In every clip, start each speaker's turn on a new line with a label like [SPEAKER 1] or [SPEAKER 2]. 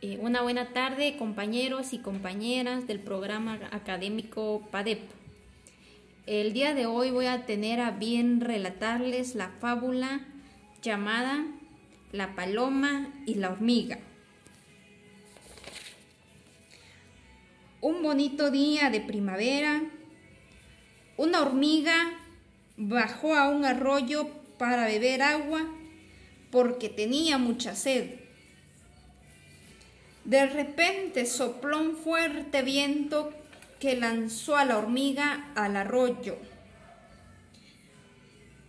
[SPEAKER 1] Eh, una buena tarde, compañeros y compañeras del programa académico PADEP. El día de hoy voy a tener a bien relatarles la fábula llamada La paloma y la hormiga. Un bonito día de primavera, una hormiga bajó a un arroyo para beber agua porque tenía mucha sed. De repente sopló un fuerte viento que lanzó a la hormiga al arroyo.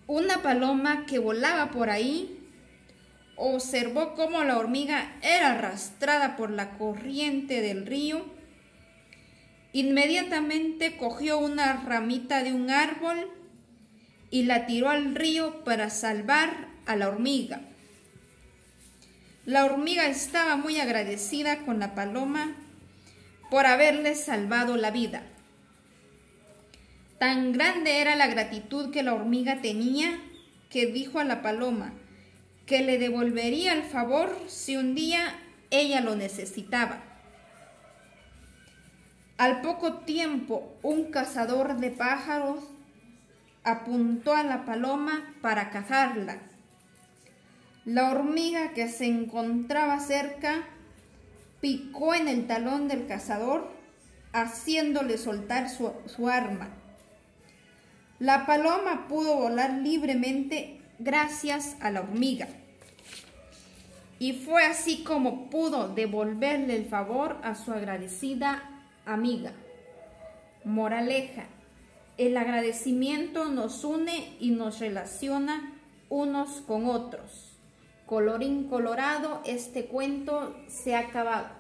[SPEAKER 1] Una paloma que volaba por ahí observó cómo la hormiga era arrastrada por la corriente del río. Inmediatamente cogió una ramita de un árbol y la tiró al río para salvar a la hormiga. La hormiga estaba muy agradecida con la paloma por haberle salvado la vida. Tan grande era la gratitud que la hormiga tenía que dijo a la paloma que le devolvería el favor si un día ella lo necesitaba. Al poco tiempo, un cazador de pájaros apuntó a la paloma para cazarla. La hormiga que se encontraba cerca picó en el talón del cazador, haciéndole soltar su, arma. La paloma pudo volar libremente gracias a la hormiga. Y fue así como pudo devolverle el favor a su agradecida amiga. Moraleja, el agradecimiento nos une y nos relaciona unos con otros. Colorín colorado, este cuento se ha acabado.